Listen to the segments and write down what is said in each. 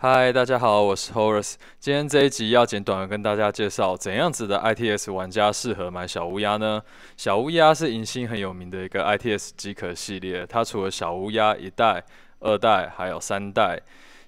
嗨，大家好，我是 Horace。今天这一集要简短的跟大家介绍，怎样子的 ITS 玩家适合买小乌鸦呢？小乌鸦是银星很有名的一个 ITS 机壳系列，它除了小乌鸦一代、二代还有三代，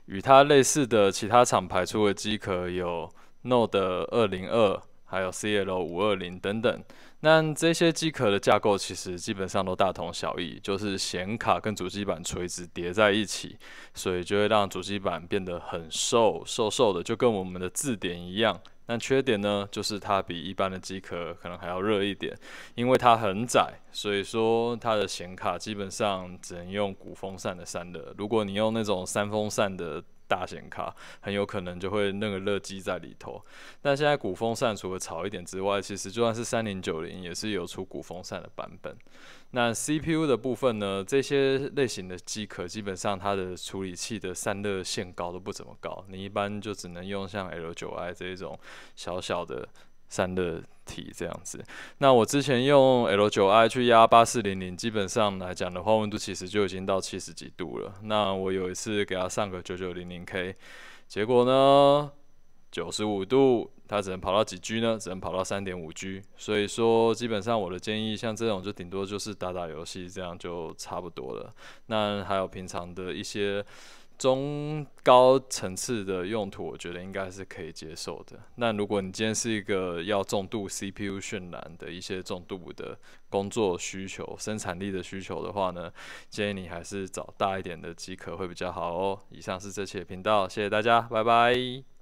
与它类似的其他厂牌出的机壳有 Node 二零二，还有 CL 五二零等等。那这些机壳的架构其实基本上都大同小异，就是显卡跟主机板垂直叠在一起，所以就会让主机板变得很瘦瘦瘦的，就跟我们的字典一样。但缺点呢，就是它比一般的机壳可能还要热一点，因为它很窄，所以说它的显卡基本上只能用鼓风扇的散热。如果你用那种三风扇的，大显卡很有可能就会那个热机在里头，但现在鼓风扇除了吵一点之外，其实就算是三零九零也是有出鼓风扇的版本。那 CPU 的部分呢？这些类型的机壳基本上它的处理器的散热线高都不怎么高，你一般就只能用像 L 九 I 这一种小小的。散热体这样子，那我之前用 L 九 I 去压八四零零，基本上来讲的话，温度其实就已经到七十几度了。那我有一次给它上个九九零零 K，结果呢，九十五度，它只能跑到几 G 呢？只能跑到三点五 G。所以说，基本上我的建议，像这种就顶多就是打打游戏，这样就差不多了。那还有平常的一些。中高层次的用途，我觉得应该是可以接受的。那如果你今天是一个要重度 CPU 渲染的一些重度的工作需求、生产力的需求的话呢，建议你还是找大一点的机壳会比较好哦。以上是这期的频道，谢谢大家，拜拜。